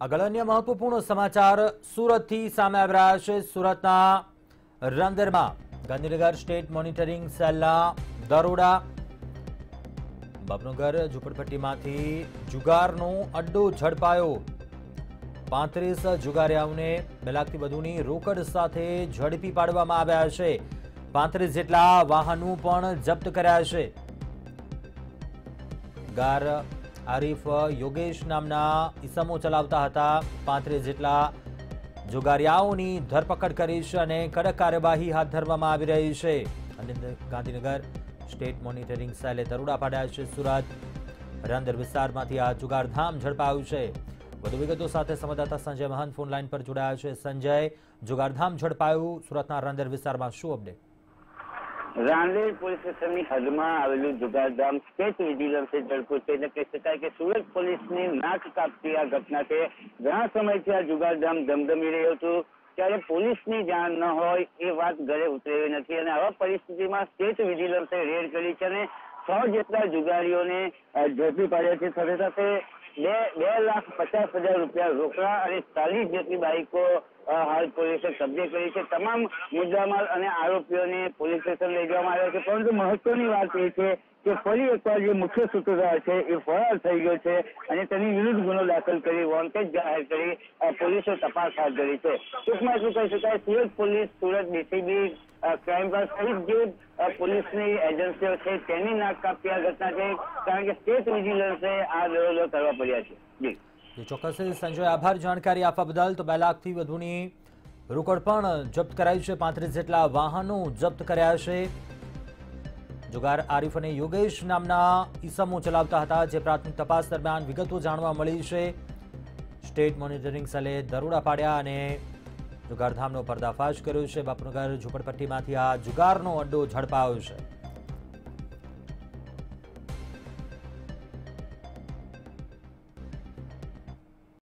આગળ અન્ય મહત્વપૂર્ણ સમાચાર. સુરતથી સામે આવી રહ્યા છે સુરતના રંદરમાં ગાંધીનગર સ્ટેટ મોનિટરિંગ સેલના દરોડા. બાપનગર ઝુંપડપટ્ટીમાંથી જુગારનો અડ્ડો ઝડપાયો. પાંત્રીસ જુગારિયાઓને બે લાખથી વધુની રોકડ સાથે ઝડપી પાડવામાં આવ્યા છે. પાંત્રીસ જેટલા વાહનો પણ જપ્ત કર્યા છે. ગાર આરીફ યોગેશ નામના ઇસમો ચલાવતા હતા. પાંત્રીસ જેટલા જુગારિયાઓની ધરપકડ કરી છે અને કડક કાર્યવાહી હાથ ધરવામાં આવી રહી છે. અને ગાંધીનગર સ્ટેટ મોનિટરિંગ સેલે દરોડા પાડ્યા છે સુરત. રંદર વિસ્તારમાંથી આ જુગારધામ ઝડપાયું છે. વધુ વિગતો સાથે સંવાદદાતા સંજય મહંત ફોન લાઈન પર જોડાયા છે. સંજય, જુગારધામ ઝડપાયું. સુરતના રંદર વિસ્તારમાં શું અપડેટ રાંદેર પોલીસ સ્ટેશનની હદમાં આવેલું જુગારધામ સ્ટેટ વિજિલન્સે ઝડપ્યું છે એટલે કહી શકાય કે સુરત પોલીસની નાક કાપતી આ ઘટના છે. ઘણા સમયથી આ જુગારધામ ધમધમી રહ્યું હતું. ત્યારે પોલીસની જાણ ન હોય એ વાત ઘરે ઉતરેવી નથી અને આવા પરિસ્થિતિમાં સ્ટેટ વિજિલન્સે રેડ કરી છે અને છ જેટલા જુગારીઓને ઝડપી પાડ્યા છે. સાથે સાથે બે બે લાખ પચાસ હજાર રૂપિયા રોકડા અને ચાલીસ જેટલી બાઇકો હાલ પોલીસે કબજે કરી છે. તમામ મુદ્દામાલ અને આરોપીઓને પોલીસ સ્ટેશન લઈ જવામાં આવ્યા છે. પરંતુ મહત્વની વાત એ છે કે ફરી એકવાર જે મુખ્ય સૂત્રધાર છે એ ફરાર થઈ ગયો છે અને તેની વિરુદ્ધ ગુનો દાખલ કરી, વોન્ટેડ જાહેર કરી પોલીસે તપાસ હાથ ધરી છે. ટૂંકમાં શું કહી શકાય? Surat police, Surat DCB crime branch સહિત જે પોલીસની એજન્સીઓ છે તેની નાક કાપી આ ઘટના છે, કારણ કે સ્ટેટ વિજિલન્સે આ દરોડો કરવા પડ્યા છે. ચોક્કસ. સંજય, આભાર જાણકારી આપવા બદલ. તો બે લાખથી વધુની રોકડ પણ જપ્ત કરાયું છે. પાંત્રીસ જેટલા વાહનો જપ્ત કર્યા છે. જુગાર આરીફ અને યોગેશ નામના ઈસમો ચલાવતા હતા જે પ્રાથમિક તપાસ દરમિયાન વિગતો જાણવા મળી છે. સ્ટેટ મોનિટરિંગ સેલે દરોડા પાડ્યા અને જુગારધામનો પર્દાફાશ કર્યો છે. બાપનગર ઝુંપડપટ્ટીમાંથી આ જુગારનો અડ્ડો ઝડપાયો છે.